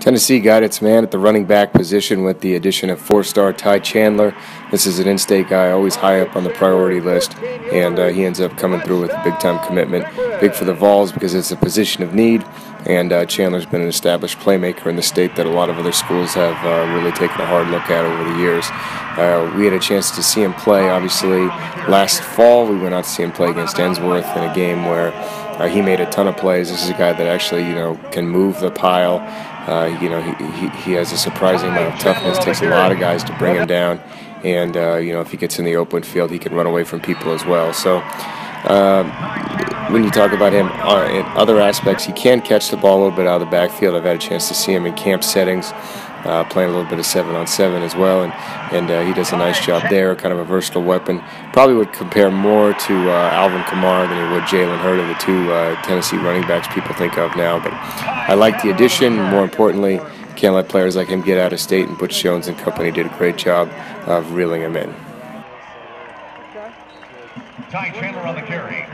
Tennessee got its man at the running back position with the addition of four-star Ty Chandler. This is an in-state guy, always high up on the priority list, and uh, he ends up coming through with a big-time commitment. Big for the Vols because it's a position of need, and uh, Chandler's been an established playmaker in the state that a lot of other schools have uh, really taken a hard look at over the years. Uh, we had a chance to see him play, obviously, last fall. We went out to see him play against Ensworth in a game where uh, he made a ton of plays. This is a guy that actually, you know, can move the pile. Uh, you know, he, he, he, has a surprising amount of toughness. Takes a lot of guys to bring him down, and uh, you know, if he gets in the open field, he can run away from people as well. So. When you talk about him uh, in other aspects, he can catch the ball a little bit out of the backfield. I've had a chance to see him in camp settings uh, playing a little bit of seven on seven as well, and and uh, he does a nice job there. Kind of a versatile weapon. Probably would compare more to uh, Alvin Kamara than he would Jalen Hurd, the two uh, Tennessee running backs people think of now. But I like the addition. More importantly, can't let players like him get out of state. And Butch Jones and company did a great job of reeling him in. Ty Chandler on the carry.